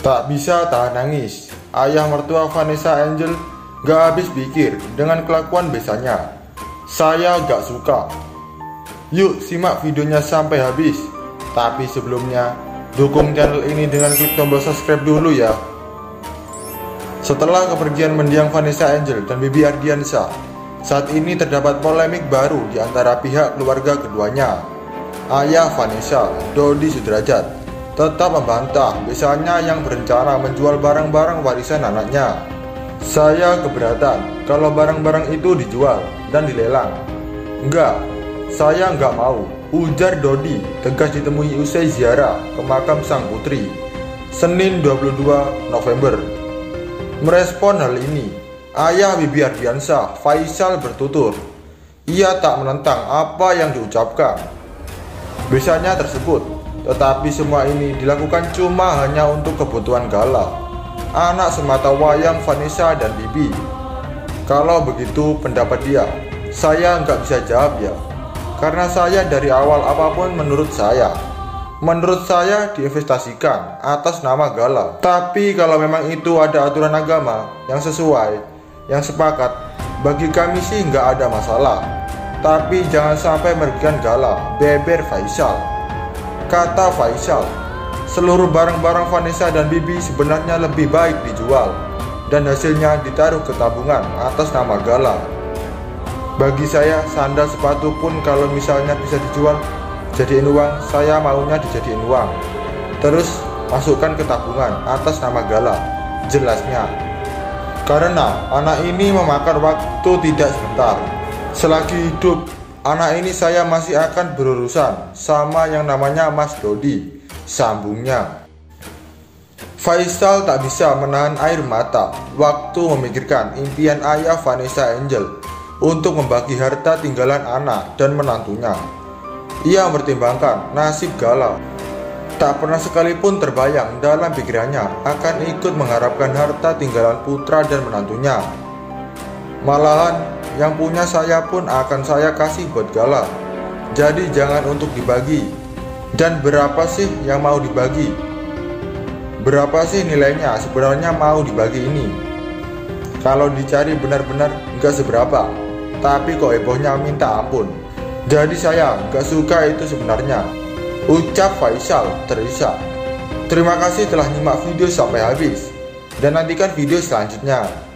Tak bisa tahan nangis, ayah mertua Vanessa Angel gak habis pikir dengan kelakuan besarnya. Saya gak suka. Yuk simak videonya sampai habis. Tapi sebelumnya, dukung channel ini dengan klik tombol subscribe dulu ya. Setelah kepergian mendiang Vanessa Angel dan Bibi Ardiansa, saat ini terdapat polemik baru di antara pihak keluarga keduanya. Ayah Vanessa, Dodi Sudrajat, tetap membantah misalnya yang berencana menjual barang-barang warisan anaknya. Saya keberatan kalau barang-barang itu dijual dan dilelang. Enggak, saya enggak mau. Ujar Dodi tegas ditemui usai ziarah ke makam sang putri. Senin 22 November. Merespon hal ini, ayah Bibi Ardiansa, Faisal bertutur. Ia tak menentang apa yang diucapkan. Biasanya tersebut, tetapi semua ini dilakukan cuma hanya untuk kebutuhan Gala, anak semata wayang Vanessa dan Bibi. Kalau begitu pendapat dia, saya nggak bisa jawab ya, karena saya dari awal apa pun menurut saya. Menurut saya diinvestasikan atas nama Gala. Tapi kalau memang itu ada aturan agama yang sesuai, yang sepakat, bagi kami sih nggak ada masalah. Tapi jangan sampai merugikan Gala, beber Faisal. Kata Faisal, seluruh barang-barang Vanessa dan Bibi sebenarnya lebih baik dijual dan hasilnya ditaruh ke tabungan atas nama Gala. Bagi saya, sandal sepatu pun kalau misalnya bisa dijual, jadiin uang, saya maunya dijadiin uang. Terus masukkan ke tabungan atas nama Gala. Jelasnya. Karena anak ini memakan waktu tidak sebentar. Selagi hidup, anak ini saya masih akan berurusan sama yang namanya Mas Dodi. Sambungnya. Faisal tak bisa menahan air mata waktu memikirkan impian ayah Vanessa Angel untuk membagi harta tinggalan anak dan menantunya. Ia mempertimbangkan nasib galau. Tak pernah sekalipun terbayang dalam pikirannya akan ikut mengharapkan harta tinggalan putra dan menantunya. Malahan, yang punya saya pun akan saya kasih buat Gala. Jadi jangan untuk dibagi. Dan berapa sih yang mau dibagi? Berapa sih nilainya sebenarnya mau dibagi ini? Kalau dicari benar-benar nggak seberapa, tapi kok hebohnya minta ampun. Jadi saya gak suka itu sebenarnya. Ucap Faisal terisak. Terima kasih telah nyimak video sampai habis. Dan nantikan video selanjutnya.